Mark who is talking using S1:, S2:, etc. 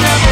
S1: never